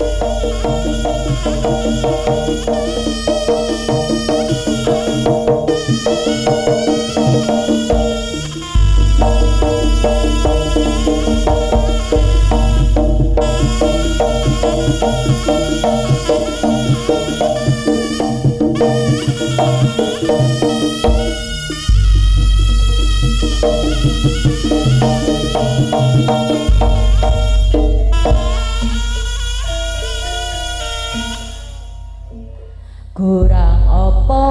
Thank kurang apa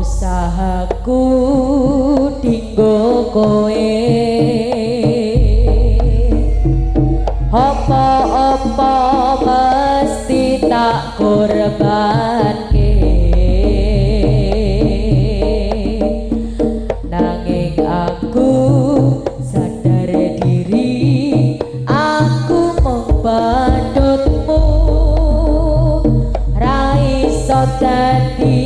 usahaku dinggo koe sad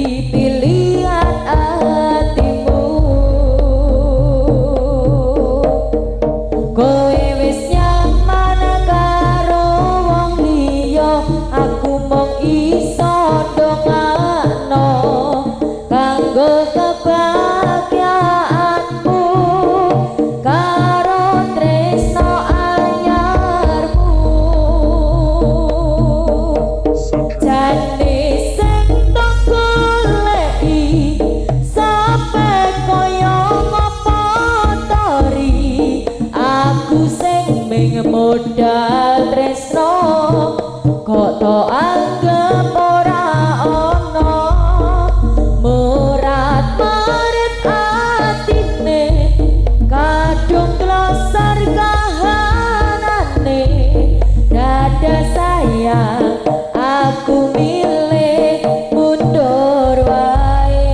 modal tresno kok to anggap ora ono? Murat marit atine kadung klosar kahanane. Dada sayang aku milih mundur wae.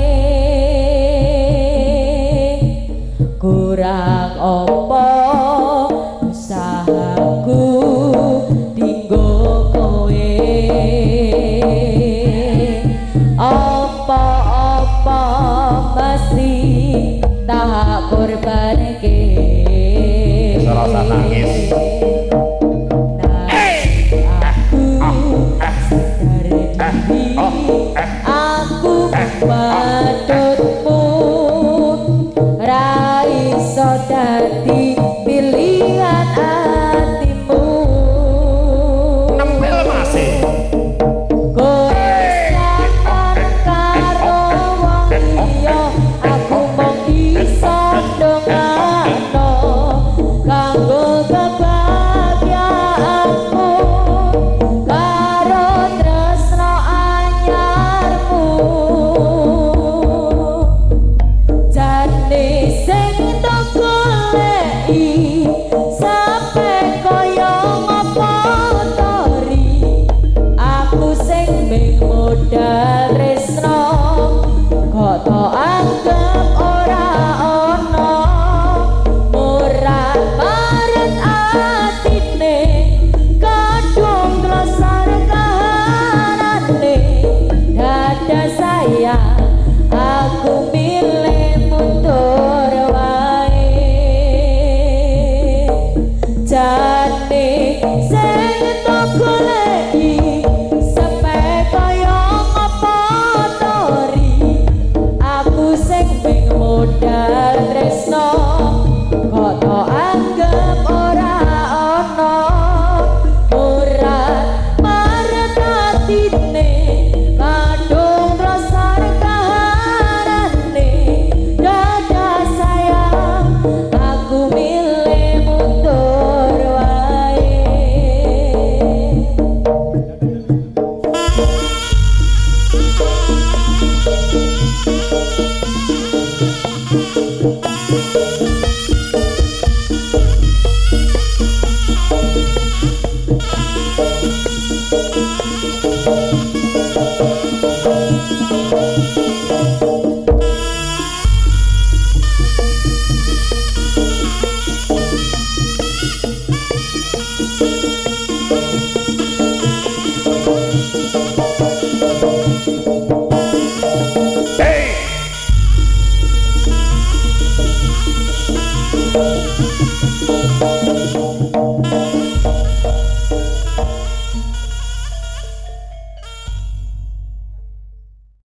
Kurang apa apa-apa mesti tak korbanke Bisa rasa nangis.